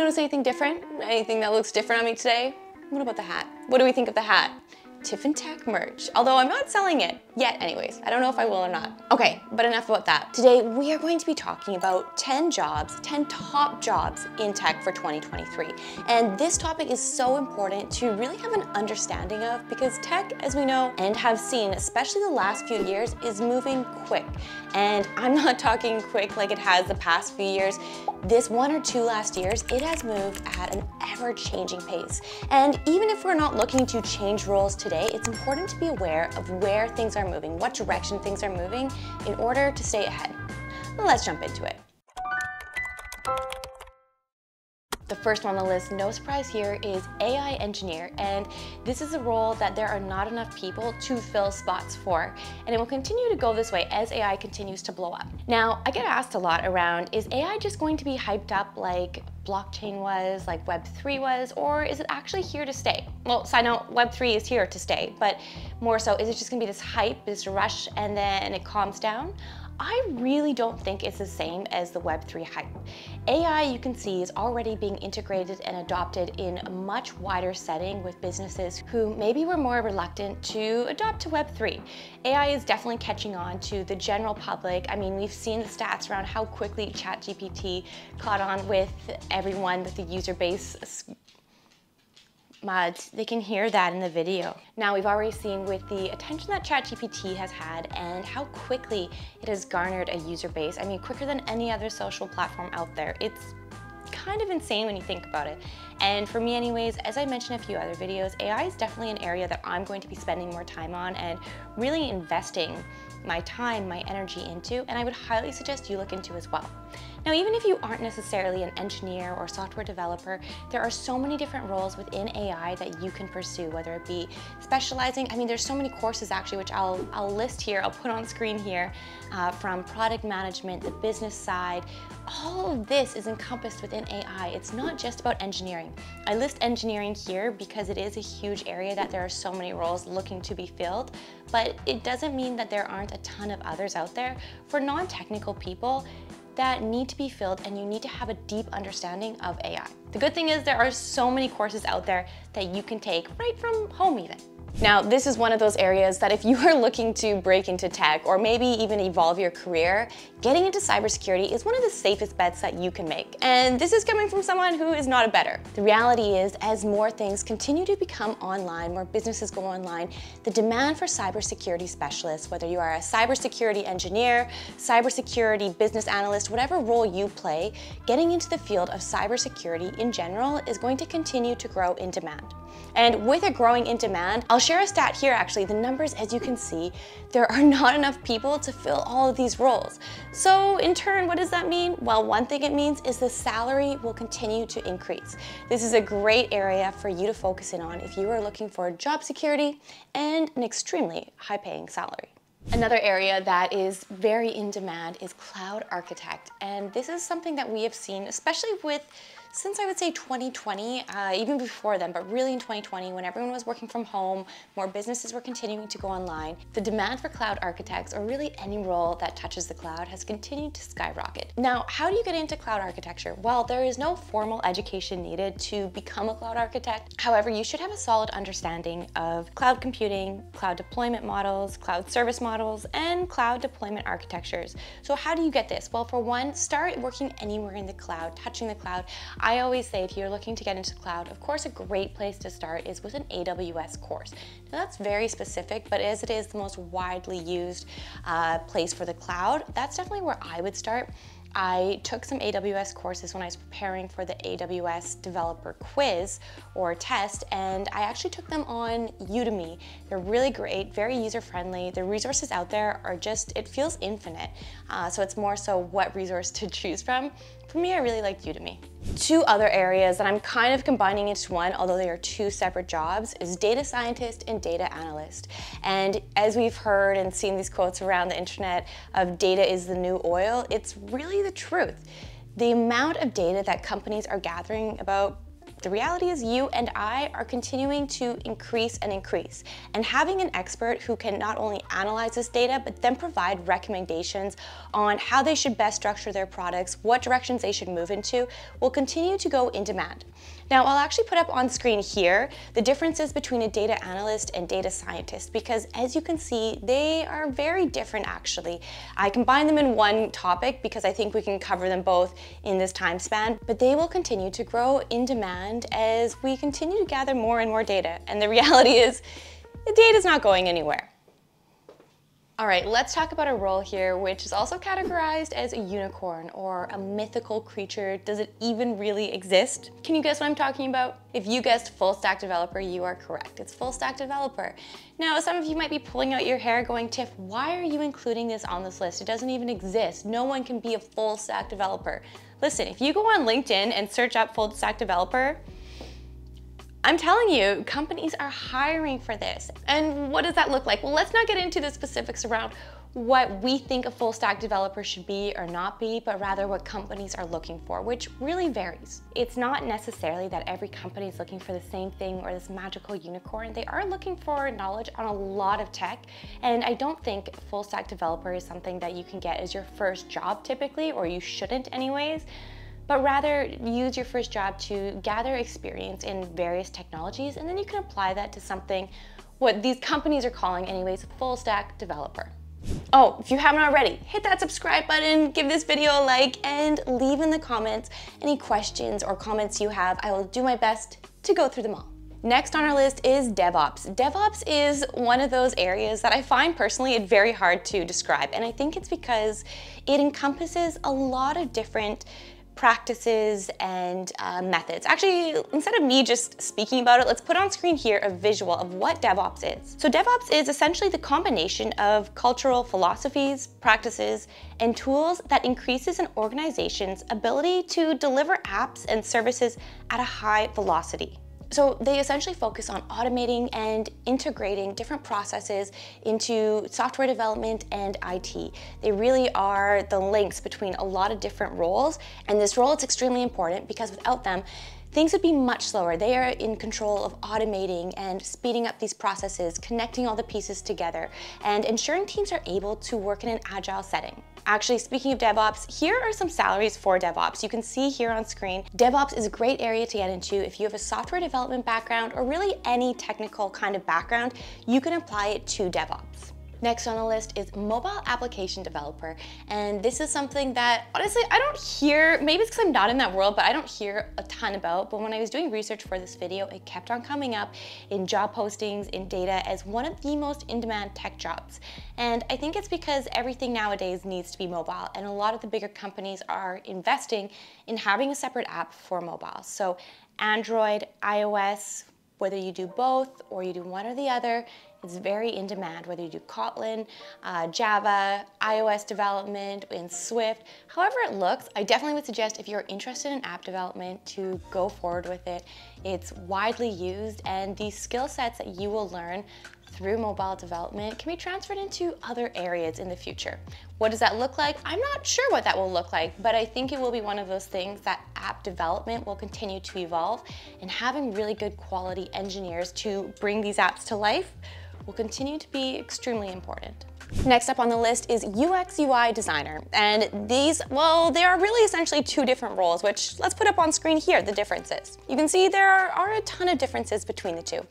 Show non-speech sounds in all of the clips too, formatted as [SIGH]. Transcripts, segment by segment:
Notice anything different? Anything that looks different on me today? What about the hat? What do we think of the hat? Tiffin Tech merch, although I'm not selling it yet anyways. I don't know if I will or not. Okay, but enough about that. Today, we are going to be talking about 10 jobs, 10 top jobs in tech for 2023. And this topic is so important to really have an understanding of because tech, as we know and have seen, especially the last few years, is moving quick. And I'm not [LAUGHS] talking quick like it has the past few years. This one or two last years, it has moved at an ever-changing pace. And even if we're not looking to change roles today, it's important to be aware of where things are moving, what direction things are moving in order to stay ahead. Let's jump into it. The first one on the list, no surprise here, is AI engineer. And this is a role that there are not enough people to fill spots for. And it will continue to go this way as AI continues to blow up. Now, I get asked a lot around, is AI just going to be hyped up like blockchain was, like Web3 was, or is it actually here to stay? Well, side note, Web3 is here to stay, but more so, is it just gonna be this hype, this rush, and then it calms down? I really don't think it's the same as the Web3 hype. AI, you can see, is already being integrated and adopted in a much wider setting with businesses who maybe were more reluctant to adopt to Web3. AI is definitely catching on to the general public. I mean, we've seen the stats around how quickly ChatGPT caught on with everyone with the user base mods, they can hear that in the video. Now we've already seen with the attention that ChatGPT has had and how quickly it has garnered a user base. I mean, quicker than any other social platform out there. It's kind of insane when you think about it. And for me anyways, as I mentioned a few other videos, AI is definitely an area that I'm going to be spending more time on and really investing my time, my energy into, and I would highly suggest you look into as well. Now, even if you aren't necessarily an engineer or software developer, there are so many different roles within AI that you can pursue, whether it be specializing. I mean, there's so many courses actually, which I'll, I'll list here, I'll put on screen here, uh, from product management, the business side. All of this is encompassed within AI. It's not just about engineering. I list engineering here because it is a huge area that there are so many roles looking to be filled, but it doesn't mean that there aren't a ton of others out there. For non-technical people, that need to be filled and you need to have a deep understanding of AI. The good thing is there are so many courses out there that you can take right from home even. Now, this is one of those areas that if you are looking to break into tech or maybe even evolve your career, getting into cybersecurity is one of the safest bets that you can make. And this is coming from someone who is not a bettor. The reality is, as more things continue to become online, more businesses go online, the demand for cybersecurity specialists, whether you are a cybersecurity engineer, cybersecurity business analyst, whatever role you play, getting into the field of cybersecurity in general is going to continue to grow in demand. And with it growing in demand, I'll share a stat here actually. The numbers, as you can see, there are [LAUGHS] not enough people to fill all of these roles. So in turn, what does that mean? Well, one thing it means is the salary will continue to increase. This is a great area for you to focus in on if you are looking for job security and an extremely high paying salary. Another area that is very in demand is cloud architect. And this is something that we have seen, especially with since I would say 2020, uh, even before then, but really in 2020, when everyone was working from home, more businesses were continuing to go online, the demand for cloud architects, or really any role that touches the cloud, has continued to skyrocket. Now, how do you get into cloud architecture? Well, there is no formal education needed to become a cloud architect. However, you should have a solid understanding of cloud computing, cloud deployment models, cloud service models, and cloud deployment architectures. So how do you get this? Well, for one, start working anywhere in the cloud, touching the cloud. I always say if you're looking to get into the cloud, of course a great place to start is with an AWS course. Now that's very specific, but as it is the most widely used uh, place for the cloud, that's definitely where I would start. I took some AWS courses when I was preparing for the AWS developer quiz or test, and I actually took them on Udemy. They're really great, very user-friendly. The resources out there are just, it feels infinite. Uh, so it's more so what resource to [LAUGHS] choose from. For me, I really liked Udemy. Two other areas that I'm kind of combining into one, although they are two separate jobs, is data scientist and data analyst. And as we've heard and seen these quotes around the internet of data is the new oil, it's really the truth. The amount of data that companies are gathering about The reality is you and I are continuing to increase and increase. And having an expert who can not only analyze this data, but then provide recommendations on how they should best structure their products, what directions they should move into, will continue to go in demand. Now, I'll actually put up on screen here the differences between a data analyst and data scientist because as you can see, they are very different actually. I combine them in one topic because I think we can cover them both in this time span, but they will continue to grow in demand as we continue to gather more and more data. And the [LAUGHS] reality is, the data is not going anywhere. All right, let's talk about a role here, which is also categorized as a unicorn or a mythical creature. Does it even really exist? Can you guess what I'm talking about? If you guessed full stack developer, you are correct. It's full stack developer. Now, some of you might be pulling out your hair going, Tiff, why are you including this on this list? It doesn't even exist. No one can be a full stack developer. Listen, if you go on LinkedIn and search up full stack developer, I'm telling you, companies are hiring for this. And what does that look like? Well, let's not get into the specifics around what we think a full stack developer should be or not be, but rather what companies are looking for, which really varies. It's not necessarily that every company is looking for the same thing or this magical unicorn. They are looking for knowledge on a lot of tech, and I don't think full stack developer is something that you can get as your first job typically, or you shouldn't anyways but rather use your first job to gather experience in various technologies and then you can apply that to something what these companies are calling anyways full stack developer. Oh, if you haven't already, hit that subscribe button, give this video a like, and leave in the comments any questions or comments you have. I will do my best to go through them all. Next on our list is DevOps. DevOps is one of those areas that I find personally it very hard to describe, and I think it's because it encompasses a lot of different practices and uh, methods. Actually, instead of me just speaking about it, let's put on screen here a visual of what DevOps is. So DevOps is essentially the combination of cultural philosophies, practices, and tools that increases an organization's ability to deliver apps and services at a high velocity. So they essentially focus on automating and integrating different processes into software development and IT. They really are the links between a lot of different roles, and this role is extremely important because without them, things would be much slower. They are in control of automating and speeding up these processes, connecting all the pieces together, and ensuring teams are able to work in an agile setting. Actually, speaking of DevOps, here are some salaries for DevOps. You can see here on screen, DevOps is a great area to get into if you have a software development background or really any technical kind of background, you can apply it to DevOps. Next on the list is mobile application developer. And this is something that honestly, I don't hear, maybe it's because I'm not in that world, but I don't hear a ton about. But when I was doing research for this video, it kept on coming up in job postings, in data as one of the most in-demand tech jobs. And I think it's because everything nowadays needs to be mobile. And a lot of the bigger companies are investing in having a separate app for mobile. So Android, iOS, whether you do both or you do one or the other, it's very in demand, whether you do Kotlin, uh, Java, iOS development, in Swift, however it looks, I definitely would suggest if you're interested in app development to go forward with it. It's widely used and the skill sets that you will learn through mobile development can be transferred into other areas in the future. What does that look like? I'm not sure what that will look like, but I think it will be one of those things that app development will continue to evolve and having really good quality engineers to bring these apps to life will continue to be extremely important. Next up on the list is UX UI designer. And these, well, they are really essentially two different roles, which let's put up on screen here, the differences. You can see there are a ton of differences between the two.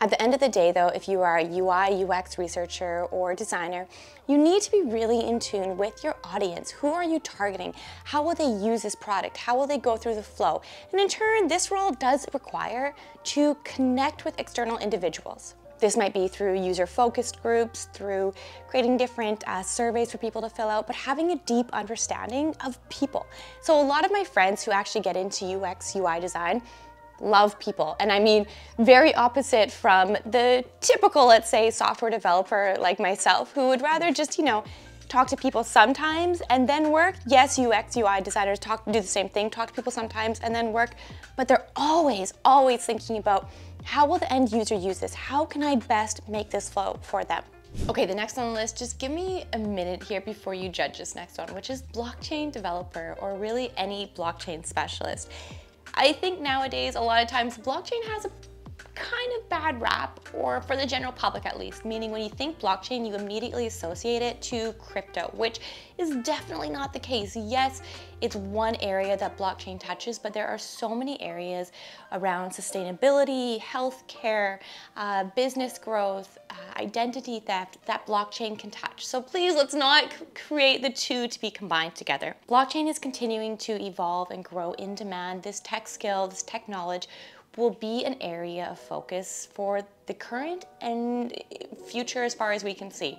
At the end of the day though, if you are a UI, UX researcher or designer, you need to be really in tune with your audience. Who are you targeting? How will they use this product? How will they go through the flow? And in turn, this role does require to connect with external individuals. This might be through user-focused groups, through creating different uh, surveys for people to fill out, but having a deep understanding of people. So a lot of my friends who actually get into UX, UI design, love people. And I mean, very opposite from the typical, let's say, software developer like myself, who would rather just, you know, talk to people sometimes and then work. Yes, UX, UI designers talk, do the same thing, talk to people sometimes and then work, but they're always, always thinking about how will the end user use this? How can I best make this flow for them? Okay, the next on the list, just give me a minute here before you judge this next one, which is blockchain developer or really any blockchain specialist. I think nowadays, a lot of times, blockchain has a kind of bad rap, or for the general public at least, meaning when you think blockchain, you immediately associate it to crypto, which is definitely not the case. Yes, it's one area that blockchain touches, but there are so many areas around sustainability, healthcare, uh, business growth, uh, identity theft that blockchain can touch. So please let's not create the two to be combined together. Blockchain is continuing to evolve and grow in demand. This tech skill, this tech knowledge will be an area of focus for the current and future as far as we can see.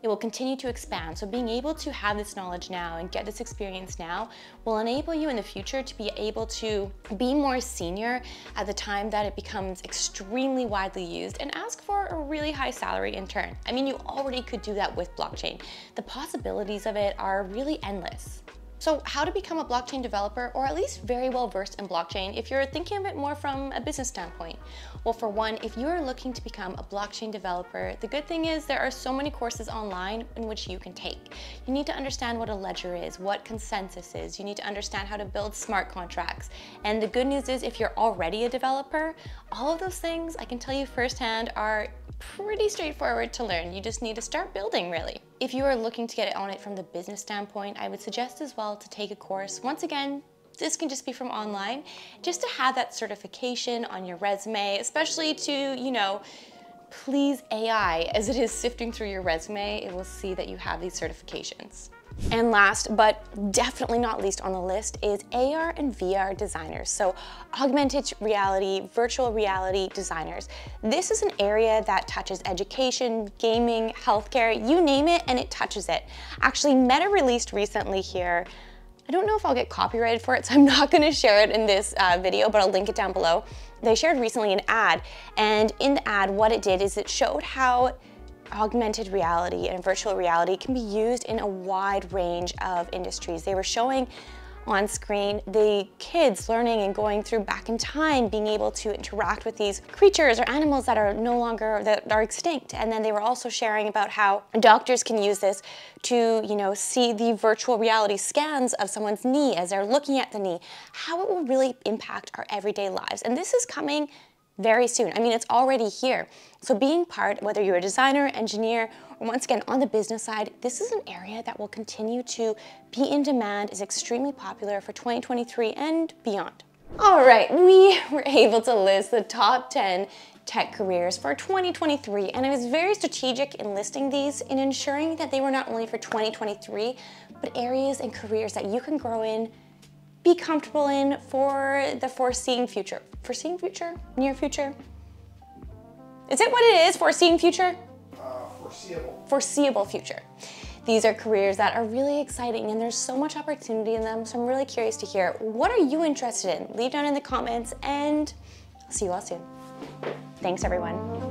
It will continue to expand. So being able to have this knowledge now and get this experience now will enable you in the future to be able to be more senior at the time that it becomes extremely widely used and ask for a really high salary in turn. I mean, you already could do that with blockchain. The possibilities of it are really endless. So how to become a blockchain developer, or at least very well versed in blockchain if you're thinking of it more from a business standpoint? Well, for one, if you are looking to become a blockchain developer, the good thing is there are so many courses online in which you can take. You need to understand what a ledger is, what consensus is. You need to understand how to build smart contracts. And the good news is if you're already a developer, all of those things I can tell you firsthand are pretty straightforward to learn. You just need to start building really. If you are looking to get on it from the business standpoint, I would suggest as well to take a course. Once again, this can just be from online, just to have that certification on your resume, especially to, you know, please AI as it is sifting through your resume, it will see that you have these certifications. And last, but definitely not least on the list, is AR and VR designers. So augmented reality, virtual reality designers. This is an area that touches education, gaming, healthcare, you name it, and it touches it. Actually, Meta released recently here I don't know if I'll get copyrighted for it, [LAUGHS] so I'm not gonna share it in this uh, video, but I'll link it down below. They shared recently an ad, and in the ad, what it did is it showed how augmented reality and virtual reality can be used in a wide range of industries. They were showing on screen the kids learning and going through back in time, being able to interact with these creatures or animals that are no longer, that are extinct. And then they were also sharing about how doctors can use this to, you know, see the virtual reality scans of someone's knee as they're looking at the knee, how it will really impact our everyday lives. And this is coming very soon. I mean, it's already here. So being part, whether you're a designer, engineer, or once again, on the business side, this is an area that will continue to be in demand, is extremely popular for 2023 and beyond. All right, we [LAUGHS] were able to list the top 10 tech careers for 2023, and I was very strategic in listing these in ensuring that they were not only for 2023, but areas and careers that you can grow in be comfortable in for the foreseeing future. Foreseeing future? Near future? Is it what it is, foreseeing future? Uh, foreseeable. Foreseeable future. These are careers that are really exciting and there's so much opportunity in them, so I'm really curious to hear, what are you interested in? Leave down in the comments and I'll see you all soon. Thanks everyone.